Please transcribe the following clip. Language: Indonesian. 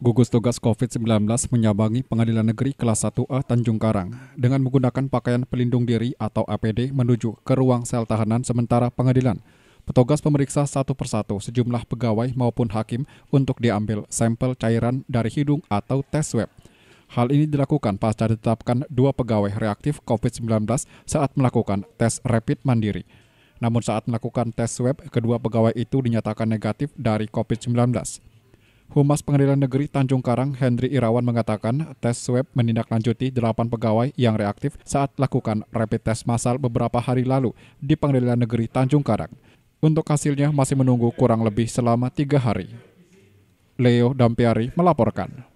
Gugus tugas COVID-19 menyambangi Pengadilan Negeri kelas 1A Tanjung Karang dengan menggunakan pakaian pelindung diri atau APD menuju ke ruang sel tahanan sementara pengadilan. Petugas pemeriksa satu persatu sejumlah pegawai maupun hakim untuk diambil sampel cairan dari hidung atau tes swab. Hal ini dilakukan pasca ditetapkan dua pegawai reaktif COVID-19 saat melakukan tes rapid mandiri. Namun saat melakukan tes swab, kedua pegawai itu dinyatakan negatif dari COVID-19. Humas Pengadilan Negeri Tanjung Karang, Hendri Irawan mengatakan tes swab menindaklanjuti delapan pegawai yang reaktif saat lakukan rapid test massal beberapa hari lalu di Pengadilan Negeri Tanjung Karang. Untuk hasilnya masih menunggu kurang lebih selama tiga hari. Leo Dampiari melaporkan.